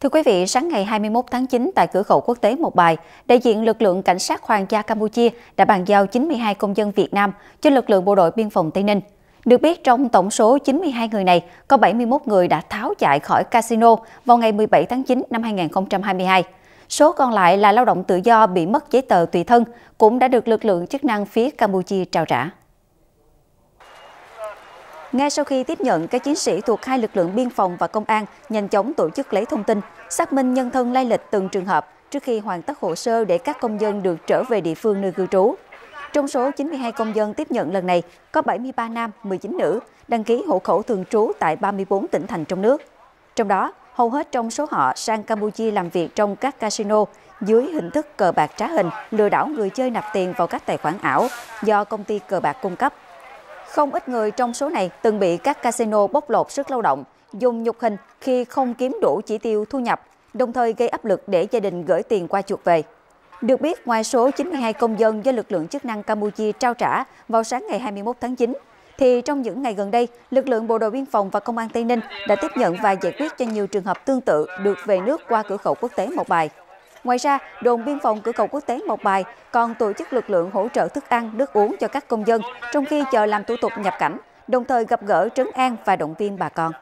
Thưa quý vị, sáng ngày 21 tháng 9 tại cửa khẩu quốc tế Một Bài, đại diện lực lượng cảnh sát hoàng gia Campuchia đã bàn giao 92 công dân Việt Nam cho lực lượng bộ đội biên phòng Tây Ninh. Được biết trong tổng số 92 người này, có 71 người đã tháo chạy khỏi casino vào ngày 17 tháng 9 năm 2022. Số còn lại là lao động tự do bị mất giấy tờ tùy thân, cũng đã được lực lượng chức năng phía Campuchia trao trả. Ngay sau khi tiếp nhận, các chiến sĩ thuộc hai lực lượng biên phòng và công an nhanh chóng tổ chức lấy thông tin, xác minh nhân thân lai lịch từng trường hợp trước khi hoàn tất hồ sơ để các công dân được trở về địa phương nơi cư trú. Trong số 92 công dân tiếp nhận lần này, có 73 nam, 19 nữ, đăng ký hộ khẩu thường trú tại 34 tỉnh thành trong nước. Trong đó, hầu hết trong số họ sang Campuchia làm việc trong các casino dưới hình thức cờ bạc trá hình, lừa đảo người chơi nạp tiền vào các tài khoản ảo do công ty cờ bạc cung cấp. Không ít người trong số này từng bị các casino bóc lột sức lao động, dùng nhục hình khi không kiếm đủ chỉ tiêu thu nhập, đồng thời gây áp lực để gia đình gửi tiền qua chuột về. Được biết, ngoài số 92 công dân do lực lượng chức năng Campuchia trao trả vào sáng ngày 21 tháng 9, thì trong những ngày gần đây, lực lượng bộ đội biên phòng và công an Tây Ninh đã tiếp nhận và giải quyết cho nhiều trường hợp tương tự được về nước qua cửa khẩu quốc tế Mộc Bài. Ngoài ra, đồn biên phòng cửa khẩu quốc tế mộc Bài còn tổ chức lực lượng hỗ trợ thức ăn, nước uống cho các công dân trong khi chờ làm thủ tục nhập cảnh, đồng thời gặp gỡ trấn an và động viên bà con.